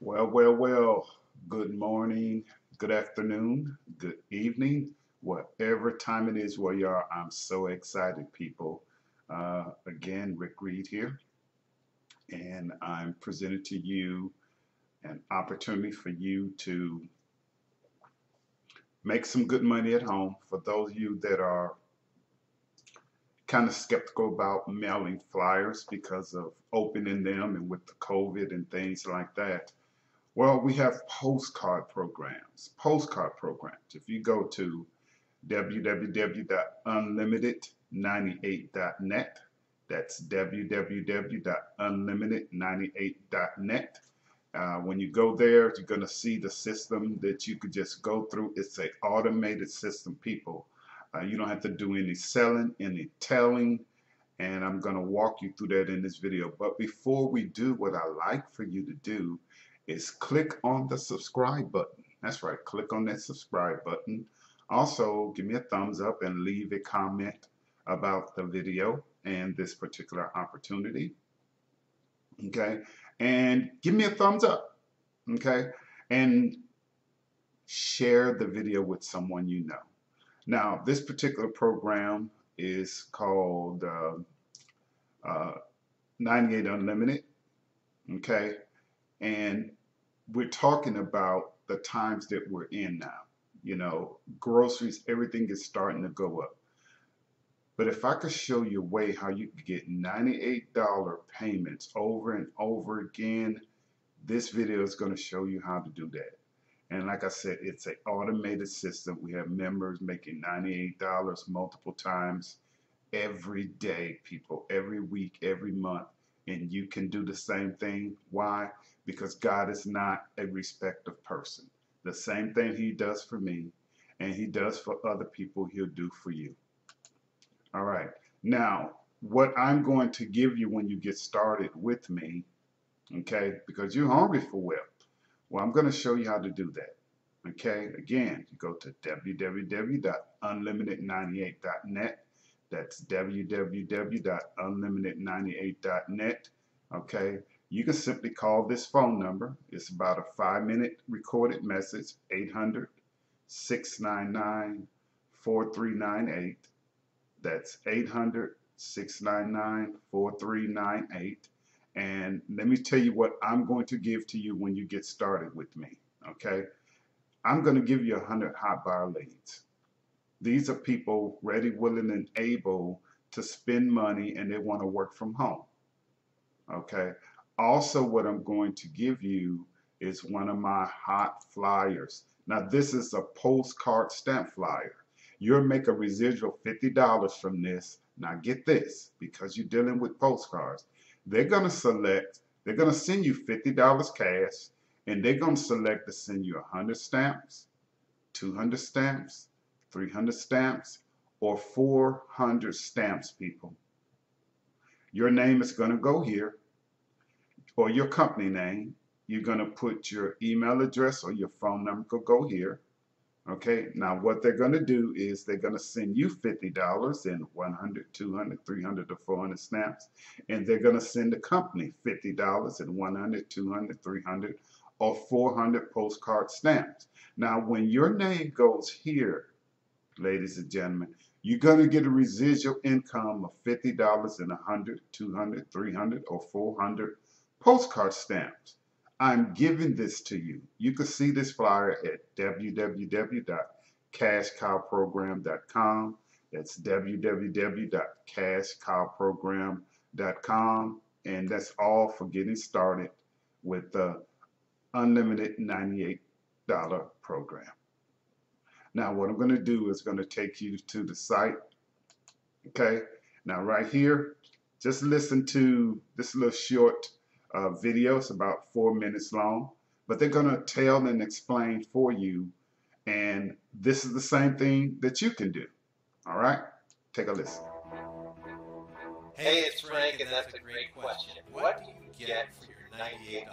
Well, well, well. Good morning, good afternoon, good evening, whatever time it is where you are. I'm so excited, people. Uh, again, Rick Reed here, and I'm presenting to you an opportunity for you to make some good money at home. For those of you that are kind of skeptical about mailing flyers because of opening them and with the COVID and things like that. Well, we have postcard programs. Postcard programs. If you go to www.unlimited98.net, that's www.unlimited98.net. Uh, when you go there, you're going to see the system that you could just go through. It's an automated system, people. Uh, you don't have to do any selling, any telling, and I'm going to walk you through that in this video. But before we do, what I like for you to do is click on the subscribe button. That's right, click on that subscribe button. Also, give me a thumbs up and leave a comment about the video and this particular opportunity. Okay, and give me a thumbs up. Okay, and share the video with someone you know. Now, this particular program is called uh, uh, 98 Unlimited, okay? And we're talking about the times that we're in now. You know, groceries, everything is starting to go up. But if I could show you a way how you get $98 payments over and over again, this video is going to show you how to do that. And like I said, it's an automated system. We have members making $98 multiple times every day, people, every week, every month. And you can do the same thing. Why? Because God is not a respect of person. The same thing he does for me and he does for other people, he'll do for you. All right. Now, what I'm going to give you when you get started with me, okay, because you're hungry for wealth well, I'm going to show you how to do that. Okay, again, you go to www.unlimited98.net. That's www.unlimited98.net. Okay, you can simply call this phone number. It's about a five minute recorded message 800 699 4398. That's 800 699 4398. And let me tell you what I'm going to give to you when you get started with me. Okay. I'm going to give you 100 hot bar leads. These are people ready, willing, and able to spend money and they want to work from home. Okay. Also, what I'm going to give you is one of my hot flyers. Now, this is a postcard stamp flyer. You'll make a residual $50 from this. Now, get this because you're dealing with postcards they're going to select, they're going to send you $50 cash, and they're going to select to send you 100 stamps, 200 stamps, 300 stamps, or 400 stamps, people. Your name is going to go here, or your company name. You're going to put your email address or your phone number could go here. Okay, now what they're going to do is they're going to send you $50 in 100, 200, 300 to 400 snaps, and they're going to send the company $50 in 100, 200, 300, or 400 postcard stamps. Now, when your name goes here, ladies and gentlemen, you're going to get a residual income of $50 in 100, 200, 300, or 400 postcard stamps. I'm giving this to you. You can see this flyer at www.cashcowprogram.com. That's www.cashcowprogram.com. And that's all for getting started with the unlimited $98 program. Now, what I'm going to do is going to take you to the site. Okay. Now, right here, just listen to this little short uh, videos, about four minutes long, but they're going to tell and explain for you. And this is the same thing that you can do. All right, take a listen. Hey, it's Frank, and that's a great question. What do you get for your $98?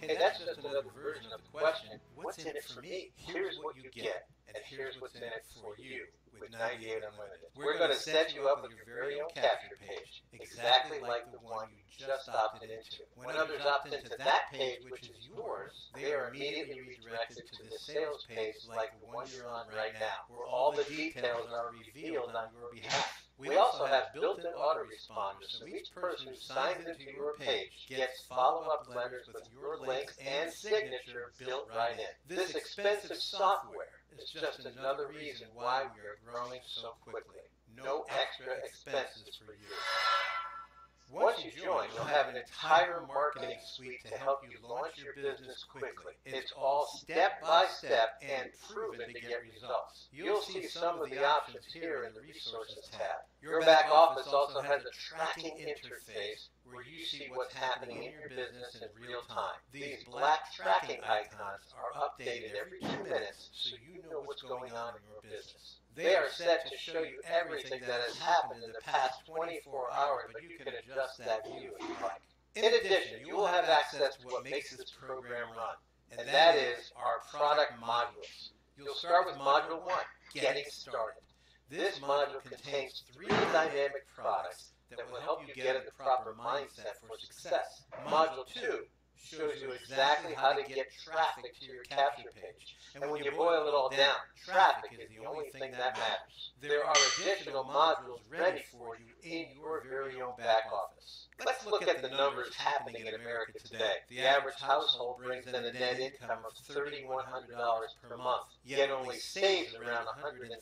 Hey, that's just another version of the question. What's in it for me? Here's what you get, and here's what's in it for you. with 98 Unlimited. We're going to set you up with your very own capture page, exactly like the one you just opted into. When others opt into that page, which is yours, they are immediately redirected to the sales page like the one you're on right now, where all the details are revealed on your behalf. We also have built-in autoresponders, so each person who signs into your page gets follow-up letters with your links and signature built right in. This expensive software is just another reason why we are growing so quickly. No extra expenses for you. Once you join, you'll have an entire marketing suite to help you launch your business quickly. It's all step by step and proven to get results. You'll see some of the options here in the Resources tab. Your back office also has a tracking interface where you see what's happening in your business in real time. These black tracking icons are updated every two minutes so you know what's going on in your business. They are set to show you everything that has happened in the past 24 hours, but you can adjust that view if you like. In addition, you will have access to what makes this program run, and that is our product modules. You'll start with Module 1, Getting Started. This module contains three dynamic products that will help you get in the proper mindset for success. Module 2 shows you exactly how to get traffic to your capture page. And when you boil it all down, traffic is the only thing that matters. There are additional modules ready for you in your very own back office. Let's look at the numbers happening in America today. The average household brings in a net income of $3,100 per month, yet only saves around $170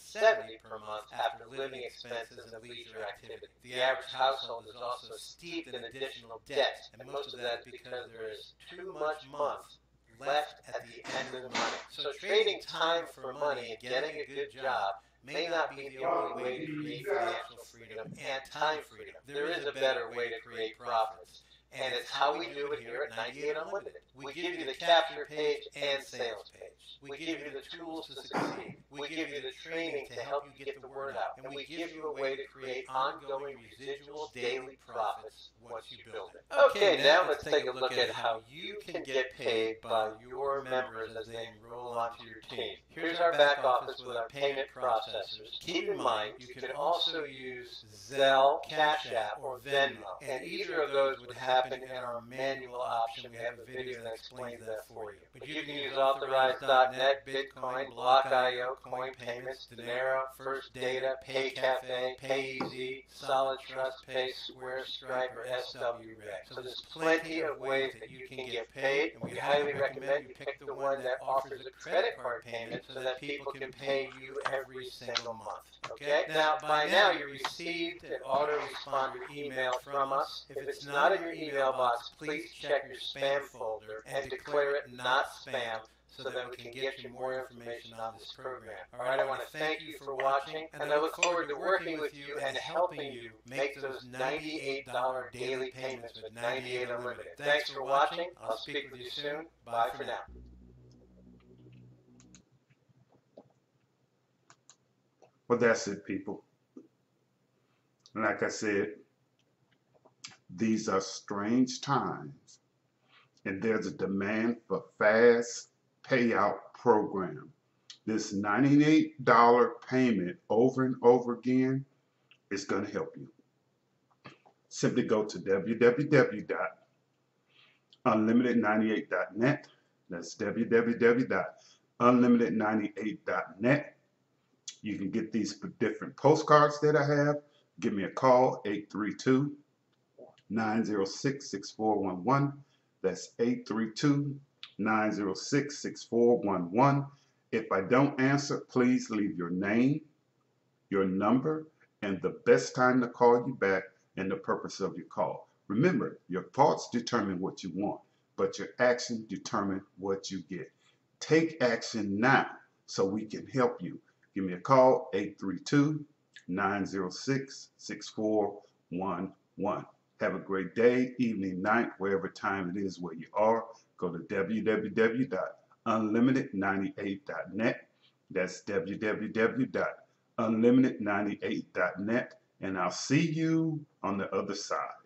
per month after living expenses and leisure activity. The average household is also steeped in additional debt, and most of that is because there is too much month left at the end of the month. So trading time for money and getting a good job may not be the only way to create financial freedom and time freedom. There is a better way to create profits. And it's how we do it here at 98 Unlimited. We give you the capture page and sales page. We give you the tools to succeed. We give you the training to help you get the word out. And we give you a way to create ongoing residual daily profits once you build it. Okay, now let's take a look at how you can get paid by your members as they enroll onto your team. Here's our back office with our payment processors. Keep in mind, you can also use Zelle, Cash App, or Venmo. And either of those would happen in our manual option. We have a video that explains that for you. But you can use Authorize.net, Bitcoin, Block.io, Coin Payments, Dinero, First Data, PayCafe, PayEasy, Solid Trust, Pay, Square, Stripe, or SWREG. So there's plenty of ways that you can get paid, and we highly recommend you pick the one that offers a credit card payment so that people can pay you every single month. Okay? Now, by now, you received an autoresponder email from us. If it's not in your email box, please check your spam folder and declare it not spam so that we can get you more information on this program. All right, I want to thank you for watching, and I look forward to working with you and helping you make those $98 daily payments with 98 Unlimited. Thanks for watching. I'll speak with you soon. Bye for now. Well, that's it, people. Like I said, these are strange times, and there's a demand for fast payout program. This $98 payment over and over again is going to help you. Simply go to www.unlimited98.net. That's www.unlimited98.net. You can get these different postcards that I have. Give me a call, 832 906 6411. That's 832 906 6411. If I don't answer, please leave your name, your number, and the best time to call you back and the purpose of your call. Remember, your thoughts determine what you want, but your action determine what you get. Take action now so we can help you. Give me a call, 832 906 6411. Have a great day, evening, night, wherever time it is where you are. Go to www.unlimited98.net. That's www.unlimited98.net. And I'll see you on the other side.